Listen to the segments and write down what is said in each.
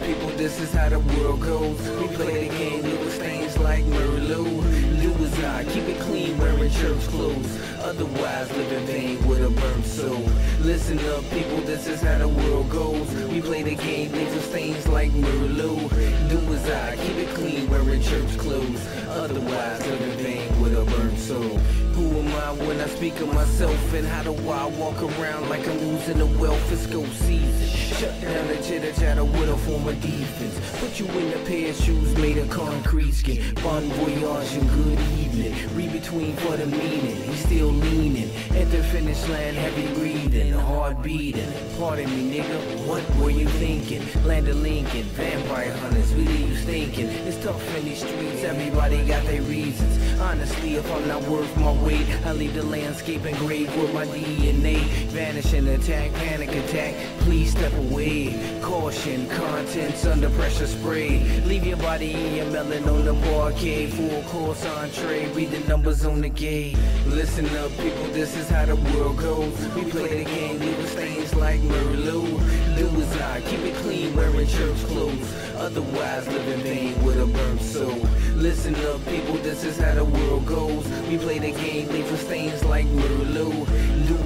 people, this is how the world goes. We play the game, little stains like Merlot. Do as I, keep it clean, wearing church clothes. Otherwise, live in vain with a burnt soul. Listen up, people, this is how the world goes. We play the game, little stains like Merlot. Do as I, keep it clean, wearing church clothes. Otherwise, live in I speak of myself? And how do I walk around like I'm losing the wealth? It's go season. Shut down the chitter chatter with a form of defense. Put you in a pair of shoes made of concrete skin. Bon voyage and good evening. Read between for the meaning. He's still leaning. At the finish line, heavy breathing, heart beating. Pardon me, nigga, what were you thinking? Of Lincoln, vampire hunters, we leave you stinking. It's tough in these streets, everybody got their reasons. Honestly, if I'm not worth my weight, I leave the landscape engraved with my DNA. Vanish and attack, panic attack, please step away. Caution, contents under pressure spray. Leave your body in your melon on the parquet. Full course entree, read the numbers on the gate. Listen up, people, this is how the world goes. We play the game, leave stains like Merlot. Do as I, keep it clean, wearing church clothes. Otherwise, living in vain with a burnt soul. Listen up, people, this is how the world goes. We play the game, leave for stains like Merlot.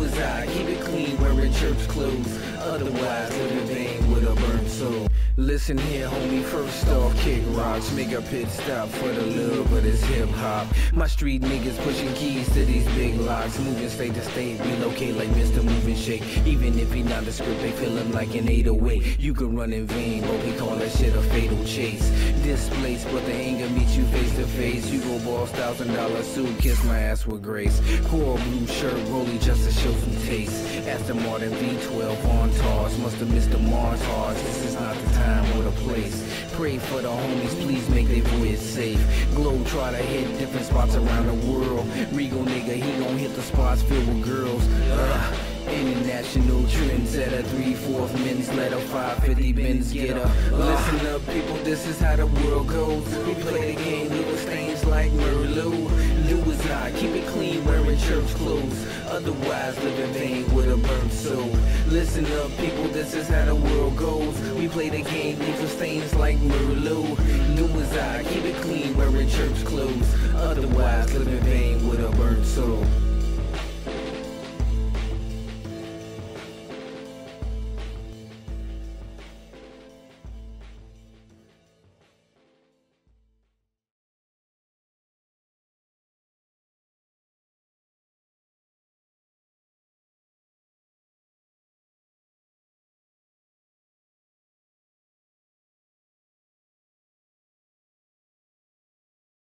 As I, keep it clean, wearing church clothes. Otherwise, live in vain with a burnt soul. Listen here, homie, first off, kick rocks. Make a pit stop for the love of this hip hop. My street niggas pushing keys to these big locks. Moving state to state, relocate like Mr. Moving Shake. Even if he not the script, they feel him like an 808. You can run in vain, but we call that shit a fatal chase. Displaced, but the anger meets you face to face. You go boss, thousand dollar suit, kiss my ass with grace. Coral blue shirt, rolly just to show some taste. Aston Martin V12 on must have missed the montage. This is not the time or the place. Pray for the homies, please make their voyage safe. Globe try to hit different spots around the world. Regal nigga, he gon' hit the spots filled with girls. Ugh. International trendsetter, three fourth men's letter, 550 men's getter. Uh. Listen up, people, this is how the world goes. We play the game, little stains like Merlot. Do as I, keep it clean, wearing church clothes. Otherwise, living in vain Listen up, people, this is how the world goes. We play the game, leave stains like Merlot. New as I, keep it clean, wearing church clothes. Otherwise, live in vain with a burnt soul.